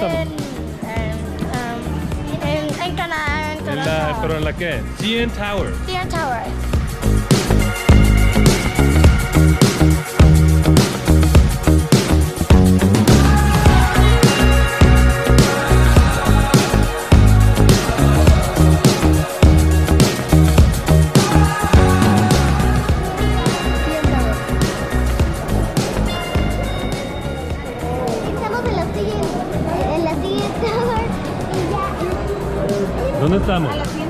En, em, em, Canadá, en la, ¿Pero en la qué? CN Tower. CN Tower. En la silla,